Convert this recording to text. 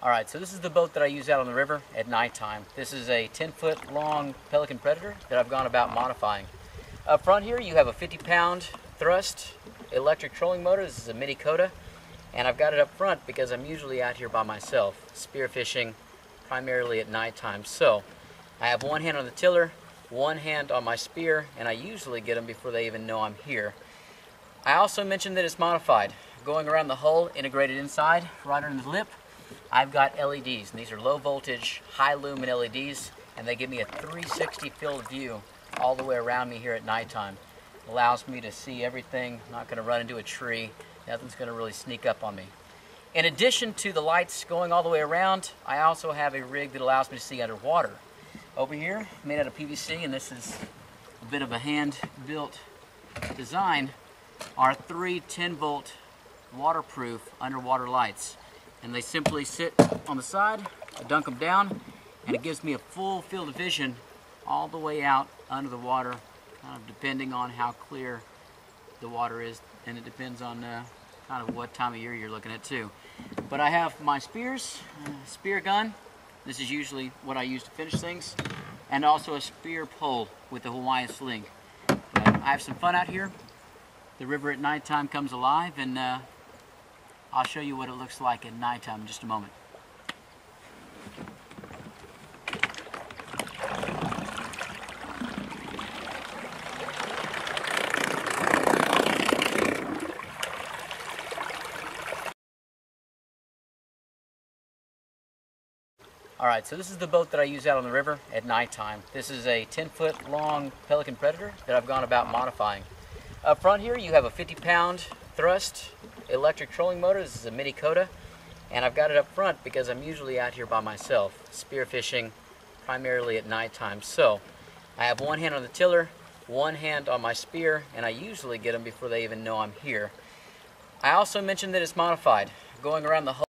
All right, so this is the boat that I use out on the river at nighttime. This is a 10 foot long Pelican Predator that I've gone about modifying. Up front here, you have a 50 pound thrust electric trolling motor. This is a Minn Kota, and I've got it up front because I'm usually out here by myself, spearfishing primarily at nighttime. So I have one hand on the tiller, one hand on my spear, and I usually get them before they even know I'm here. I also mentioned that it's modified. Going around the hull, integrated inside, right under the lip, I've got LEDs, and these are low voltage, high lumen LEDs, and they give me a 360 field view all the way around me here at nighttime. It allows me to see everything, I'm not going to run into a tree, nothing's going to really sneak up on me. In addition to the lights going all the way around, I also have a rig that allows me to see underwater. Over here, made out of PVC, and this is a bit of a hand-built design, are three 10 volt waterproof underwater lights and they simply sit on the side, I dunk them down, and it gives me a full field of vision all the way out under the water, kind of depending on how clear the water is, and it depends on uh, kind of what time of year you're looking at too. But I have my spears, uh, spear gun, this is usually what I use to finish things, and also a spear pole with a Hawaiian sling. But I have some fun out here. The river at nighttime comes alive, and uh, I'll show you what it looks like at nighttime in just a moment. All right, so this is the boat that I use out on the river at nighttime. This is a 10 foot long Pelican Predator that I've gone about modifying. Up front here, you have a 50 pound thrust electric trolling motor. This is a Minn Kota, and I've got it up front because I'm usually out here by myself, spearfishing primarily at nighttime. So I have one hand on the tiller, one hand on my spear, and I usually get them before they even know I'm here. I also mentioned that it's modified. Going around the